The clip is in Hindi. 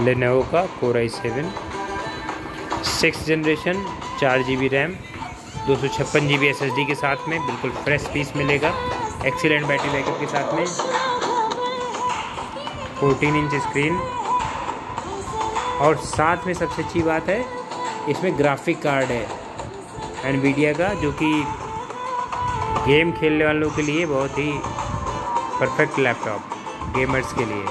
लेनोवो का core i seven six generation चार जी बी रैम दो सौ छप्पन G B S S D के साथ में बिल्कुल फ्रेश पीस मिलेगा। एक्सीलेंट बैटरी बैकअप के साथ में। फोर्टीन इंच स्क्रीन और साथ में सबसे अच्छी बात है, इसमें ग्राफिक कार्ड है। एनवीडिया का, जो कि गेम खेलने वालों के लिए बहुत ही परफेक्ट लैपटॉप गेमर्स के लिए।